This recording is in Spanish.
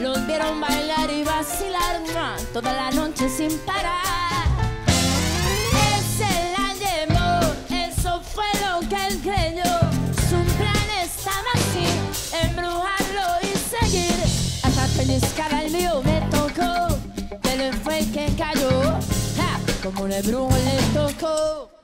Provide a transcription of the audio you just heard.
Los vieron bailar y vacilar no, toda la noche sin parar. Ese la llevó, eso fue lo que él creyó. Su plan estaba así, embrujarlo y seguir. Hasta pellizcar al mío me tocó, pero fue que cayó. Como un brujo le tocó.